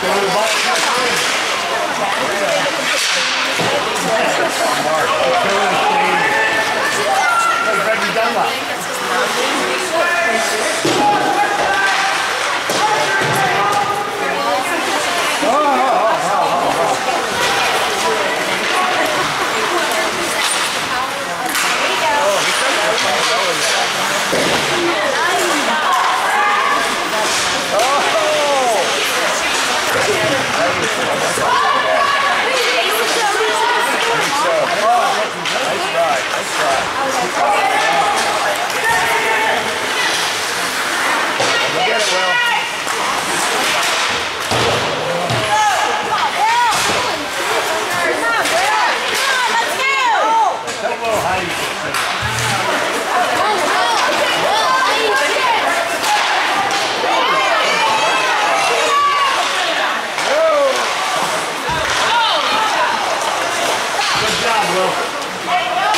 Good Oh! diabo.